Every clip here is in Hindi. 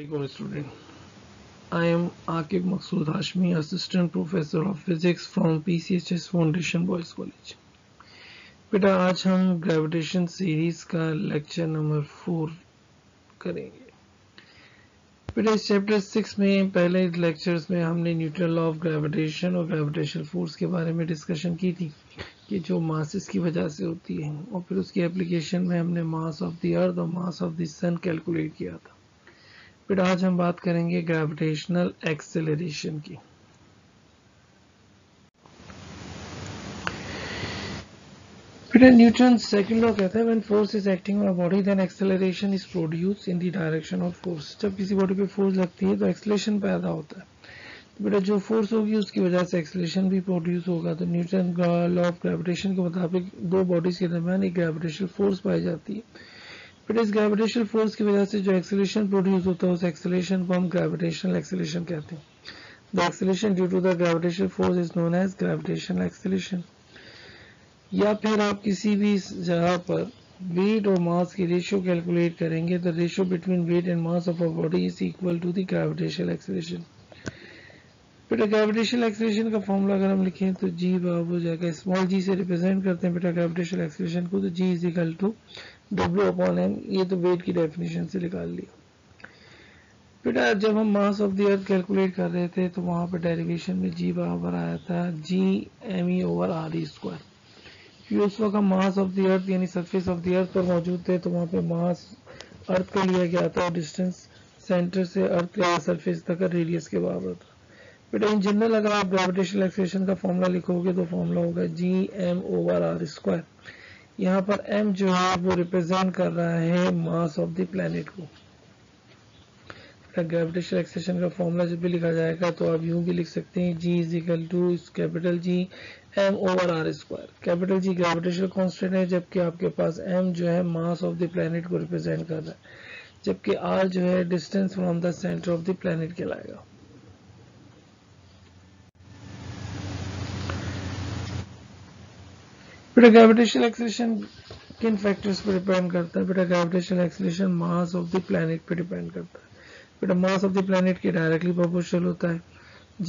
Student. I am Akib Maqsood Hashmi, Assistant Professor of Physics from PCHS Foundation Boys College. बेटा आज हम ग्रेविटेशन सीरीज़ का लेक्चर नंबर फोर करेंगे बेटा इस चैप्टर सिक्स में पहले लेक्चर्स में हमने न्यूट्रल ऑफ़ ग्रेविटेशन और ग्रेविटेशन फोर्स के बारे में डिस्कशन की थी कि जो मासेस की वजह से होती है और फिर उसकी एप्लीकेशन में हमने मास ऑफ़ द अर्थ और mass of the sun calculate किया था फिर आज हम बात करेंगे ग्रेविटेशनल एक्सेलरेशन की। फिर न्यूटन सेकंड लॉ कहता है when force is acting on body then acceleration is produce in the direction of force जब किसी बॉडी पे फोर्स लगती है तो एक्सेलरेशन पैदा होता है। तो बेटा, जो फोर्स होगी, उसकी वजह से एक्सेलरेशन भी प्रोड्यूस होगा। तो न्यूटन लॉ ऑफ़ ग्रेविटेशन के मुताबिक दो बॉडीज के दरमियान एक ग्रेविटेशनल फोर्स पाई जाती है। फिर इस ग्रेविटेशनल फोर्स की वजह से जो एक्सेलेशन प्रोड्यूस होता है, उस एक्सेलेशन को हम ग्रेविटेशनल एक्सेलेशन कहते हैं। The acceleration due to the gravitational force is known as gravitational acceleration या फिर आप किसी भी जगह पर वेट और मास की रेशियो कैलकुलेट करेंगे the ratio between weight and mass of a body is equal to the gravitational acceleration बेटा ग्रेविटेशनल एक्सेलेशन का फॉर्मूला अगर हम लिखें तो जी बराबर हो जाएगा। स्मॉल जी से रिप्रेजेंट करते हैं बेटा ग्रेविटेशनल एक्सेलेशन को तो G is equal to W upon M ये तो वेट की डेफिनेशन से निकाल लिया। बेटा, जब हम mass of the earth calculate कर रहे थे तो वहाँ पर डेरिवेशन में जी बराबर आया था G M E over R E square क्योंकि उस वक्त हम मास ऑफ़ द अर्थ यानी सरफेस ऑफ़ द अर्थ पर मौजूद थे तो वहाँ पे मास अर्थ का लिया गया था डिस्टेंस सेंटर से अर्थ का सरफेस तक रेडियस के बराबर था। बेटा इन जनरल अगर आप ग्रेविटेशनल एक्सेलेरेशन का फॉर्मूला लिखोगे तो फॉर्मूला होगा G M over R square यहाँ पर m जो है वो रिप्रेजेंट कर रहा है मास ऑफ़ द प्लेनेट को। ग्रेविटेशनल एक्सेशन का फॉर्मूला जब भी लिखा जाएगा तो आप यूँ भी लिख सकते हैं g is equal to capital G m over R square capital G gravitational constant है जबकि आपके पास m जो है मास ऑफ़ द प्लेनेट को रिप्रेजेंट कर रहा है। जबकि r जो है distance from the centre of the planet कहलाएगा। बेटा ग्रेविटेशनल एक्सलेशन किन फैक्टर्स पर डिपेंड करता है? बेटा gravitational acceleration mass of the planet पे डिपेंड करता है। बेटा मास ऑफ़ द प्लैनेट के डायरेक्टली प्रोपोर्शनल होता है,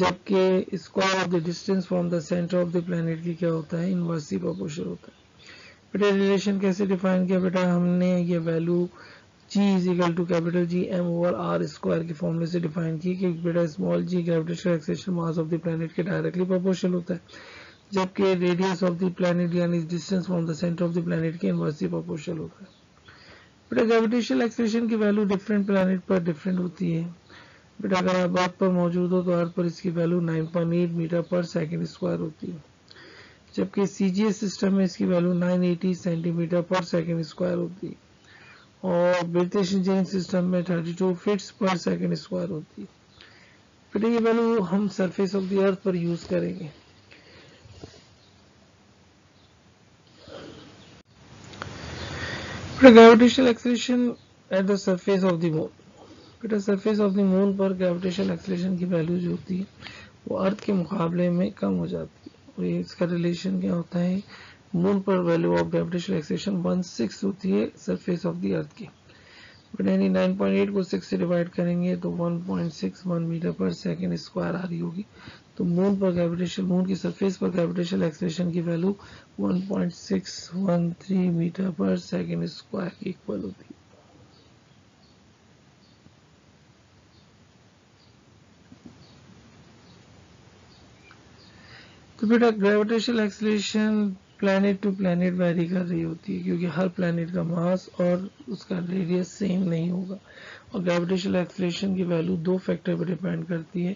जबकि square of the distance from the centre of the planet की क्या होता है? इनवर्सली प्रोपोर्शनल होता है। बेटा रिलेशन कैसे डिफाइन किया? बेटा हमने ये value G is equal to capital G M over R square के फॉर्मूले से डिफाइन की कि बेटा small G gravitational acceleration mass of the planet के डायरेक्टली प्रोपोर्शनल होता है। जबकि रेडियस ऑफ़ द प्लैनेट यानी distance from the centre of the planet के इनवर्सली प्रोपोर्शनल होता है। बेटा ग्रेविटेशनल एक्सेलेरेशन की वैल्यू डिफरेंट प्लैनेट पर डिफरेंट होती है। बेटा अगर आप अर्थ पर मौजूद हो तो अर्थ पर इसकी वैल्यू 9.8 मीटर पर सेकंड स्क्वायर होती है। जबकि सीजीएस सिस्टम में इसकी वैल्यू 980 सेंटीमीटर पर सेकंड स्क्वायर होती है। और ब्रिटिश इंजीनियरिंग सिस्टम में 32 फीट्स पर सेकंड स्क्वायर होती है। बेटा ये वैल्यू हम सरफेस ऑफ़ द अर्थ पर यूज़ करेंगे। Gravitational acceleration at the surface of the moon बेटा सरफेस ऑफ़ द मून पर ग्रेविटेशनल एक्सेलेरेशन की वैल्यू जो होती है, वो अर्थ के मुकाबले में कम हो जाती है। और ये इसका रिलेशन क्या होता है? मून पर value of gravitational acceleration one six होती है सरफेस ऑफ़ द अर्थ की। बेटा यानी 9.8 को 6 से डिवाइड करेंगे तो 1.61 मीटर पर सेकेंड स्क्वायर आ रही होगी। तो मून पर ग्रेविटेशन मून की सरफेस पर ग्रेविटेशन एक्सलेशन की वैल्यू 1.613 मीटर पर सेकेंड स्क्वायर की इक्वल होती है। तो बेटा gravitational acceleration planet to planet vary कर रही होती है, क्योंकि हर प्लैनेट का मास और उसका रेडियस सेम नहीं होगा। और ग्रेविटेशनल एक्सलेशन की वैल्यू दो फैक्टर पर डिपेंड करती है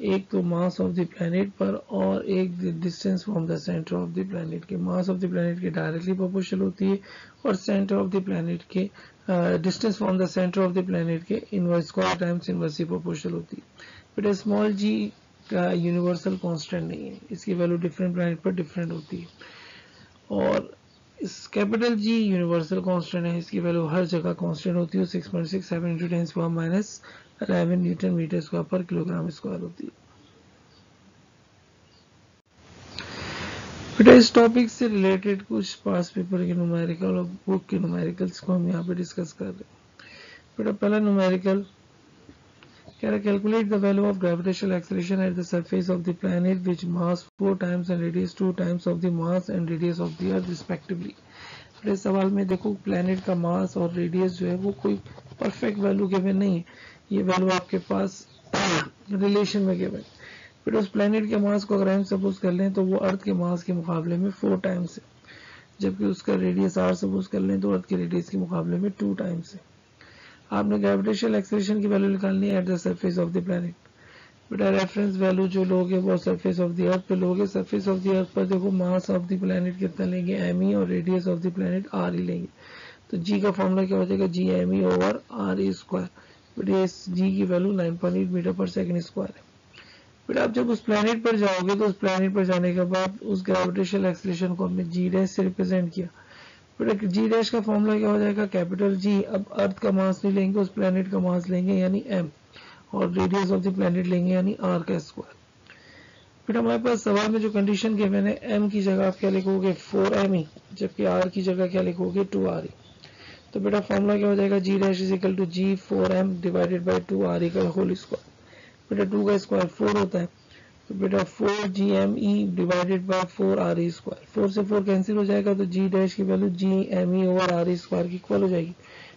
एक तो मास ऑफ़ द प्लैनेट पर और एक distance from the centre of the planet के। मास ऑफ़ द प्लैनेट के डायरेक्टली प्रोपोर्शनल होती है और सेंटर ऑफ़ द प्लैनेट के distance from the centre of the planet के inverse square times inversely proportional होती है। बट स्मॉल जी का यूनिवर्सल कांस्टेंट नहीं है। इसकी वैल्यू डिफरेंट प्लैनेट पर डिफरेंट होती है। और इस कैपिटल जी यूनिवर्सल कांस्टेंट है। इसकी वैल्यू हर जगह कांस्टेंट होती है। 6.67 into 10 power minus 11 newton metre square पर किलोग्राम स्क्वायर होती है। बेटा, इस टॉपिक से रिलेटेड कुछ पास पेपर के न्यूमेरिकल और बुक के न्यूमेरिकल्स को हम यहाँ पे डिस्कस कर रहे हैं। बेटा, पहला न्यूमेरिकल कह calculate the value of gravitational acceleration at the surface of the planet which mass four times and radius two times of the mass and radius of the earth respectively सवाल में देखो प्लानट का मास और रेडियस जो है वो कोई परफेक्ट वैल्यू गिवेन नहीं है। ये वैल्यू आपके पास रिलेशन में गिवन फिर उस प्लैनेट के मास को अगर हम सपोज़ कर लें तो वो अर्थ के मास के मुकाबले में फोर टाइम्स है. जबकि उसका रेडियस आर सपोज़ कर लें तो अर्थ के रेडियस के मुकाबले में टू टाइम्स है. आपने ग्रेविटेशनल एक्सलेशन की वैल्यू निकालनी है at the surface of the planet बेटा रेफरेंस वैल्यू जो लोगे वो सरफेस ऑफ़ द अर्थ पे लोगे सरफेस ऑफ़ द अर्थ पर देखो मास ऑफ़ द प्लेनेट कितना लेंगे? एम ई और radius of the planet R ही लेंगे. तो जी का फॉर्मूला क्या हो जाएगा? G M E over R E square बेटा जी की वैल्यू 9.8 मीटर पर सेकंड स्क्वायर है। बेटा आप जब उस प्लेनेट पर जाओगे तो उस प्लेनेट पर जाने के बाद उस ग्रेविटेशनल एक्सलेशन को हमने जी डैश से रिप्रेजेंट किया। बेटा जी डैश का फॉर्मूला क्या हो जाएगा? कैपिटल जी अब अर्थ का मास नहीं लेंगे, उस प्लेनेट का मास लेंगे, यानी एम और रेडियस ऑफ़ द प्लेनेट लेंगे, यानी आर का स्क्वायर फिर हमारे पास सवाल में जो कंडीशन के मैंने एम की जगह आप क्या लिखोगे? फोर एम ई जबकि आर की जगह क्या लिखोगे? टू आर ई तो बेटा फॉर्मूला क्या हो जाएगा? G dash is equal to G four M divided by two R का होल स्क्वायर बेटा टू का स्क्वायर फोर होता है। तो बेटा four G M E divided by four R E square four से फोर कैंसिल हो जाएगा तो जी डैश की value G M E over R E square की इक्वल हो जाएगी।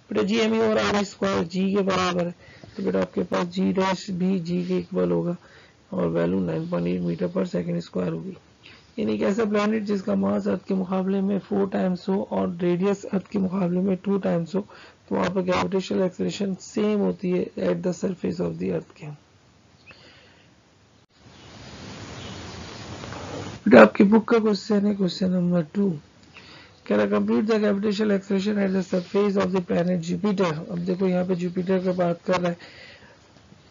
बेटा G M E over R E square G के बराबर है। तो बेटा आपके पास जी डैश भी जी के इक्वल होगा और वैल्यू 9.8 मीटर पर सेकेंड स्क्वायर होगी। यानी एक ऐसा प्लैनेट जिसका मास अर्थ के मुकाबले में फोर टाइम्स हो और रेडियस अर्थ के मुकाबले में टू टाइम्स हो तो वहाँ पर ग्रेविटेशनल एक्सलेशन सेम होती है at the surface of the earth के। आपकी बुक का क्वेश्चन है question number two can I complete the gravitational expression at the surface of the planet Jupiter अब देखो, यहाँ पे जुपिटर का बात कर रहा है,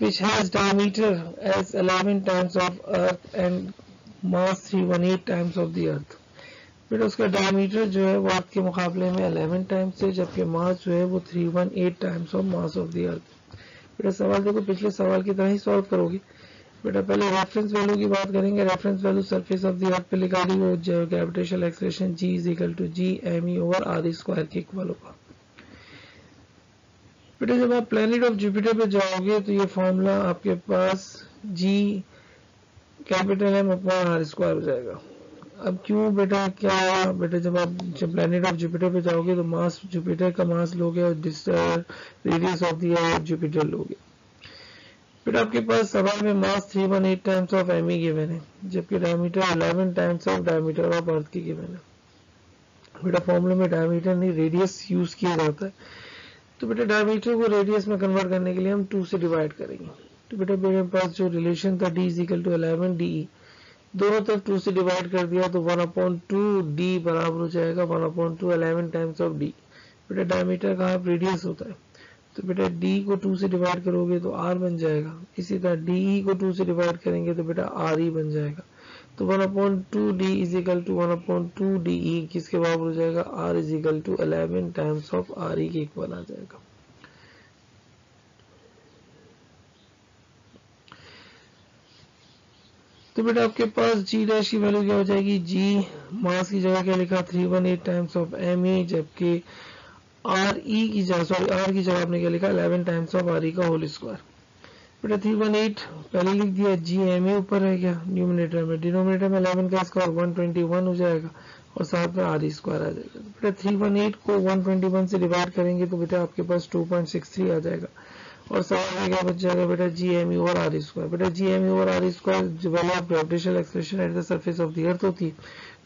which has diameter as 11 times of earth and mass 318 times of the अर्थ बेटा उसका डायमीटर जो है वो अर्थ के मुकाबले में 11 टाइम्स है, जबकि मास जो है वो 318 times of mass of the earth बेटा सवाल देखो, पिछले सवाल की तरह ही सॉल्व करोगे। बेटा पहले रेफरेंस वैल्यू की बात करेंगे। Reference value surface of the earth पे लिखा दी वो gravitational expression G is equal to G M E over R square के इक्वल होगा। बेटा जब आप प्लेनेट ऑफ़ जुपिटर पे जाओगे तो ये फॉर्मूला आपके पास G capital M upon R square हो जाएगा। अब क्यों बेटा, क्या बेटा, जब आप, जब प्लेनेट ऑफ़ जुपिटर पे जाओगे तो मास जुपिटर का मास लोगे और रेडियस ऑफ़ द जुपिटर लोगे। फिर आपके पास सवाल में mass 318 times of M E given है जबकि diameter 11 times of diameter of earth की गिवन है। बेटा फॉर्मूले में डायमीटर नहीं रेडियस यूज़ किया जाता है। तो बेटा डायमीटर को रेडियस में कन्वर्ट करने के लिए हम टू से डिवाइड करेंगे। तो बेटा मेरे पास जो रिलेशन था d is equal to eleven D दोनों तरफ़ 2 से डिवाइड कर दिया तो 1 अपॉन टू डी बराबर हो जाएगा 1 upon two eleven times of D बेटा डायमीटर का रेडियस होता है। तो बेटा डी को टू से डिवाइड करोगे तो आर बन जाएगा। इसी तरह de को टू से डिवाइड करेंगे तो बेटा आर ई बन जाएगा। तो one upon two D is equal to one upon two D E किसके बराबर हो जाएगा? R is equal to eleven times of R E के इक्वल आ जाएगा। तो बेटा आपके पास जी डैश की वैल्यू क्या हो जाएगी? जी मास की जगह क्या लिखा? Three one eight times of M A जबकि आर ई की जगह सॉरी आर की जगह आपने क्या लिखा? 11 टाइम्स ऑफ़ आर ई का होल स्क्वायर बेटा थ्री वन एट पहले लिख दिया जी एम ए ऊपर है क्या न्यूमिनेटर में। डिनोमिनेटर में 11 का स्क्वायर 121 हो जाएगा, और साथ में आर स्क्वायर आ जाएगा। बेटा थ्री वन एट को 121 से डिवाइड करेंगे तो बेटा आपके पास 2.63 आ जाएगा। और सवाल में क्या बच जाएगा बेटा जी एम ई और आर स्क्वायर बेटा जी एम ई और R square of gravitational expression at the surface of the earth होती है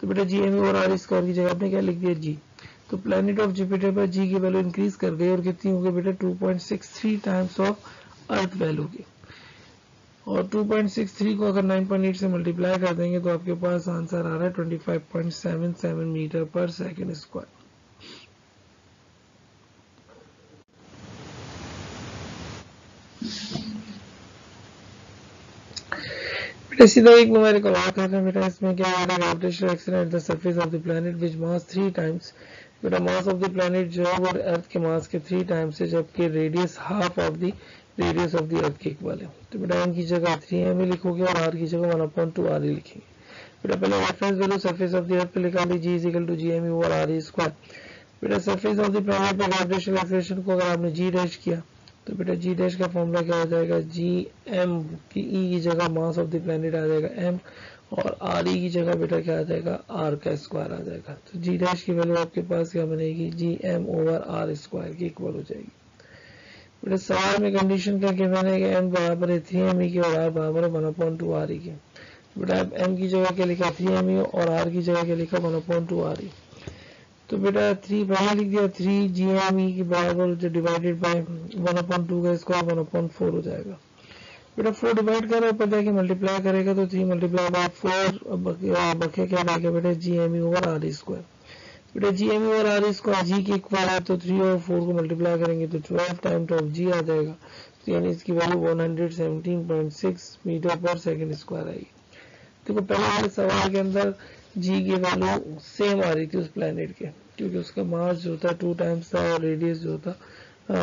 तो बेटा जी एम यू और आर स्क्वायर की जगह आपने क्या लिख दिया? जी तो प्लेनेट ऑफ़ जुपिटर पर जी की वैल्यू इंक्रीज कर गई और कितनी हो गई बेटा? 2.63 टाइम्स ऑफ़ अर्थ वैल्यू की। और 2.63 को अगर 9.8 से मल्टीप्लाई कर देंगे तो आपके पास आंसर आ रहा है 25.77 मीटर पर सेकेंड स्क्वायर न्यूमेरिकल और करना बेटा इसमें क्या आ रहा है? Gravitational accident the surface of the planet which mass 3 times बेटा मास ऑफ़ द प्लैनेट जो है वो अर्थ के मास के थ्री टाइम्स है, जबकि radius half of the radius of the earth के इक्वल है। तो बेटा एम की जगह थ्री एम लिखोगे और आर की जगह वन अपॉइंट टू आर लिखेंगे। बेटा पहले reference value surface of the earth पे लिखा दी g is equal to G M over R square बेटा सरफेस ऑफ़ द प्लैनेट पे ग्रेविटेशनल एक्सेलरेशन को अगर आपने जी डैश किया तो बेटा जी डैश का फॉर्मूला क्या हो जाएगा। जी एम की ई की जगह मास ऑफ़ द प्लेनेट आ जाएगा एम और आर ई की जगह बेटा क्या आ जाएगा? आर का स्क्वायर आ जाएगा। तो जी डैश की वैल्यू आपके पास क्या बनेगी? G M over R square की इक्वल हो जाएगी। बेटा सवाल में कंडीशन क्या गिवन है एम बराबर है थ्री एम ई की और आर बराबर है one point two R E के। बेटा एम की जगह क्या लिखा थ्री एम ई और आर की जगह क्या लिखा one point two R E तो बेटा थ्री पहले लिख दिया थ्री जी एम ई के बराबर जो divided by one point two का स्क्वायर वन अपॉइंट फोर हो जाएगा। बेटा फोर डिवाइड कर है पता है कि मल्टीप्लाई करेगा तो थ्री मल्टीप्लाई बाय फोर बखे क्या रहेगा बेटा? G M E over R square बेटा G M over R square g की इक्वल है तो थ्री और फोर को मल्टीप्लाई करेंगे तो ट्वेल्व टाइम ऑफ़ जी आ जाएगा। तो यानी इसकी value one hundred seventeen point six metre पर सेकेंड स्क्वायर आएगी। देखो पहले वाले सवाल के अंदर जी की वैल्यू सेम आ रही थी उस प्लेनेट के, क्योंकि उसका मास जो था टू टाइम्स था और रेडियस जो था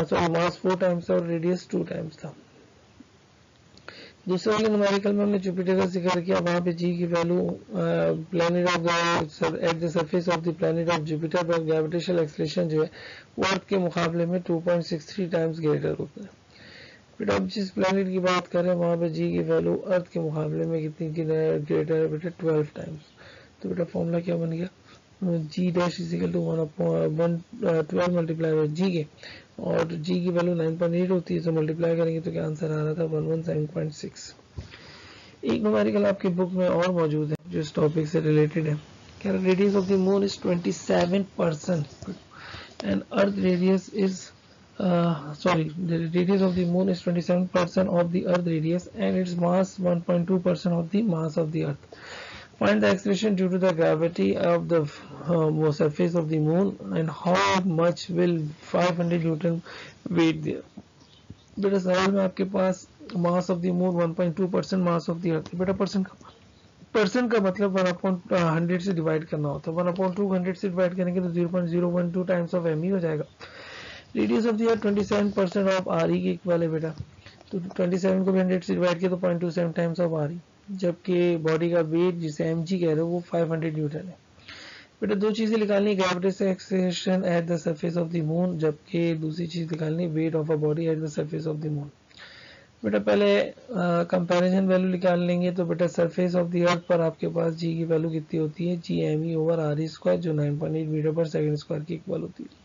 सॉरी मास फोर टाइम्स था और रेडियस टू टाइम्स था। दूसरे वाले न्यूमेरिकल में हमने जुपिटर का ज़िक्र किया, वहाँ पे जी की value planet of at the surface of the planet of Jupiter पर ग्रेविटेशनल एक्सलेशन जो है, वो अर्थ के मुकाबले में 2.63 टाइम्स ग्रेटर होता है। फिर अब जिस प्लेनेट की बात करें, वहाँ पे जी की वैल्यू अर्थ के मुकाबले में कितनी ग्रेटर है बेटा ट्वेल्व टाइम्स तो बेटा फॉर्मूला क्या बन गया? G dash equal to one one twelve multiply by G के। और जी की वैल्यू नाइन पॉइंट एट होती है तो मल्टीप्लाई करेंगे तो क्या आंसर आ रहा था? One one seven point six एक न्यूमेरिकल आपकी बुक में और मौजूद है जो इस टॉपिक से रिलेटेड है। कह रहा radius of the moon is 27 percent and earth radius is uh, sorry, the radius of the moon is 27% of the earth radius and its mass 1.2% of the mass of the earth. Find the acceleration due to the gravity of the uh, surface of the moon and how much will 500 Newton weight there. बेटा सवाल में आपके पास mass of the moon 1.2 percent mass of the earth बेटा परसेंट का परसेंट का मतलब वन अपॉइंट हंड्रेड से डिवाइड करना होता है। वन अपॉइंट टू हंड्रेड से डिवाइड करेंगे तो zero point zero one two times of M ही जाएगा। Radius of the twenty seven percent of R E के इक्वल है बेटा। तो ट्वेंटी सेवन को भी हंड्रेड से डिवाइड किया तो point two seven times of R E जबकि बॉडी का वेट जिसे एम जी कह रहे हो, वो फाइव हंड्रेड न्यूटन है। बेटा, दो चीज़ें निकालनी gravitational acceleration at the surface of the moon जबकि दूसरी चीज़ निकालनी weight of a body at the surface of the moon बेटा, पहले कंपैरिजन वैल्यू निकाल लेंगे तो बेटा सरफेस ऑफ़ द अर्थ पर आपके पास जी की वैल्यू कितनी होती है? G M E over R E square जो 9.8 मीटर पर सेकंड स्क्वायर की इक्वल होती है।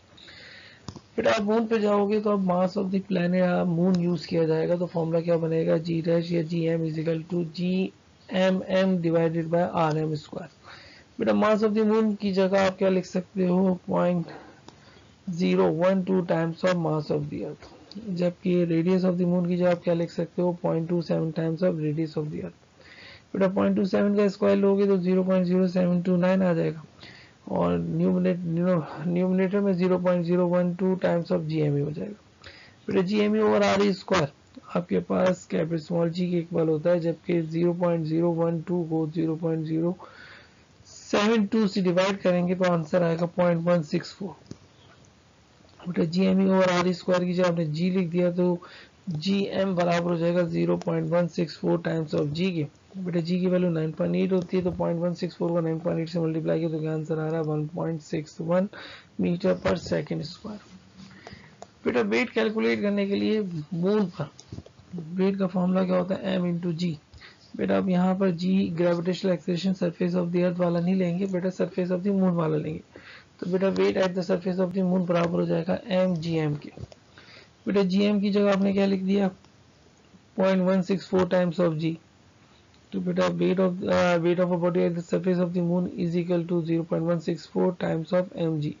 फिर आप मून पे जाओगे तो अब mass of the planet moon use किया जाएगा तो फॉर्मूला क्या बनेगा? जी डैश या G M equal to G M M divided by R M square बेटा मास ऑफ़ द मून की जगह आप क्या लिख सकते हो? Point zero one two times of mass of the earth जबकि रेडियस ऑफ़ द मून की जगह आप क्या लिख सकते हो? Point two seven times of radius of the earth बेटा पॉइंट टू सेवन का स्क्वायर लोगे तो zero point zero seven two nine आ जाएगा। और न्यूमिनेटर में 0.012 टाइम्स ऑफ़ जीएमई हो जाएगा। फिर जीएमई ओवर आर स्क्वायर आपके पास कैपिटल स्मॉल जी के इक्वल होता है, जबकि 0.012 को 0.072 से डिवाइड करेंगे तो आंसर आएगा 0.164 बेटा G M over R square की जब आपने जी लिख दिया तो जी एम बराबर हो जाएगा 0.164 टाइम्स ऑफ़ जी के। बेटा जी की वैल्यू 9.8 होती है तो 0.164 को 9.8 से मल्टीप्लाई किया तो क्या आंसर आ रहा है 1.61 मीटर पर सेकंड स्क्वायर बेटा वेट कैलकुलेट करने के लिए मून पर वेट का फॉर्मूला क्या होता है? एम इंटू जी बेटा अब यहाँ पर G gravitational acceleration surface of the earth वाला नहीं लेंगे, बेटा सरफेस ऑफ़ द मून वाला लेंगे। तो बेटा weight at the surface of the moon बराबर हो जाएगा एम जी एम के। बेटा जी एम की जगह आपने क्या लिख दिया? 0.164 टाइम्स ऑफ़ जी तो बेटा weight of uh, weight of a body at the surface of the moon is equal to 0.164 times of mg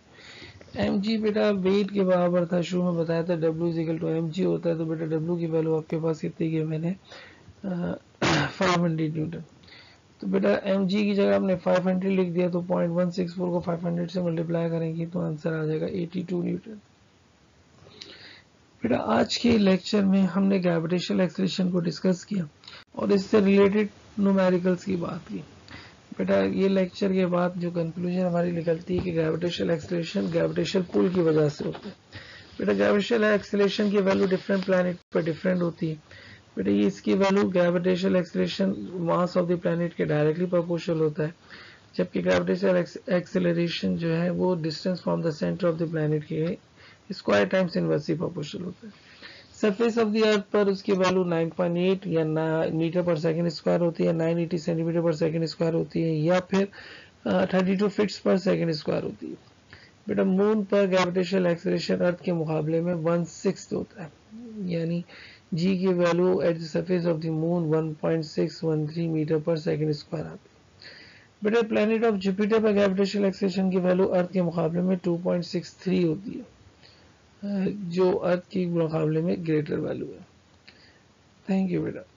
mg बेटा वेट के बराबर था शुरू में बताया था w is equal to M होता है तो बेटा w की वैल्यू आपके पास कितनी की मैंने फाइव हंड्रेड न्यूटन तो बेटा एम की जगह आपने 500 लिख दिया तो 0.164 को 500 से मल्टीप्लाई करेंगे तो आंसर आ जाएगा 82 न्यूटन बेटा, आज के लेक्चर में हमने ग्रेविटेशनल एक्सलेशन को डिस्कस किया और इससे रिलेटेड न्यूमेरिकल्स की बात की। बेटा, ये लेक्चर के बाद जो कंक्लूजन हमारी निकलती है कि ग्रेविटेशनल एक्सलेशन ग्रेविटेशनल पुल की वजह से होता है। बेटा ग्रेविटेशनल एक्सलेशन की वैल्यू डिफरेंट प्लानट पर डिफरेंट होती है। बेटा, ये इसकी value gravitational acceleration mass of the planet के डायरेक्टली प्रोपोर्शनल होता है, जबकि ग्रेविटेशनल एक्सेलरेशन जो है वो distance from the centre of the planet के स्क्वायर टाइम्स इनवर्सली प्रोपोर्शनल होता है। सरफेस ऑफ़ द अर्थ पर उसकी वैल्यू 9.8 या मीटर पर सेकंड स्क्वायर होती है 980 सेंटीमीटर पर सेकंड स्क्वायर होती है, या फिर थर्टी टू फिट्स पर सेकंड स्क्वायर होती है। बेटा मून पर ग्रेविटेशनल एक्सलेशन अर्थ के मुकाबले में वन सिक्स होता है। यानी जी की value at the surface of the moon 1.613 metre पर सेकंड स्क्वायर आती है। बेटा प्लेनेट ऑफ़ जुपिटर पर ग्रेविटेशनल एक्सलेशन की वैल्यू अर्थ के मुकाबले में 2.63 होती है। जो अर्थ के मुकाबले में ग्रेटर वैल्यू है। थैंक यू बेटा।